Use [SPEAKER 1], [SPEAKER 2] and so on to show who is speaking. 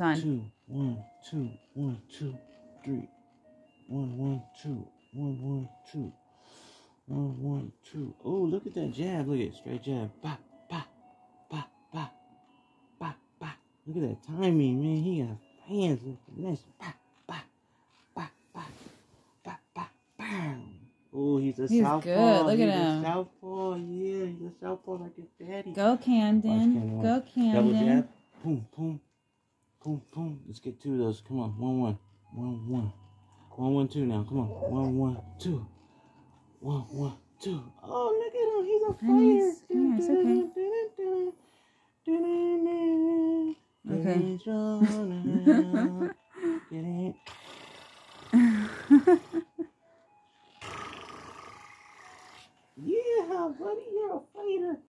[SPEAKER 1] Son.
[SPEAKER 2] two, one, two, one, two, three, one, one, two, one, one, two, one, one, two. Oh, look at that jab. Look at it. Straight jab. Ba, ba, ba, ba, ba, ba. Look at that timing, man. He got hands. Nice. Ba, ba, ba, ba, ba, ba, bam. Oh, he's a
[SPEAKER 1] He's
[SPEAKER 2] southpaw.
[SPEAKER 1] good. Look at
[SPEAKER 2] he's
[SPEAKER 1] him.
[SPEAKER 2] A southpaw. Yeah, he's a southpaw like his daddy.
[SPEAKER 1] Go Camden.
[SPEAKER 2] Camden.
[SPEAKER 1] Go
[SPEAKER 2] Double jab. Boom, boom. Boom, boom. Let's get two of those. Come on. One, one. One, one. One, one, two now. Come on. One, one, two. One, one, two. Oh, look at him. He's a
[SPEAKER 1] Honey,
[SPEAKER 2] fighter.
[SPEAKER 1] yeah, it's okay. Okay.
[SPEAKER 2] Get it? Yeah, buddy, you're a fighter.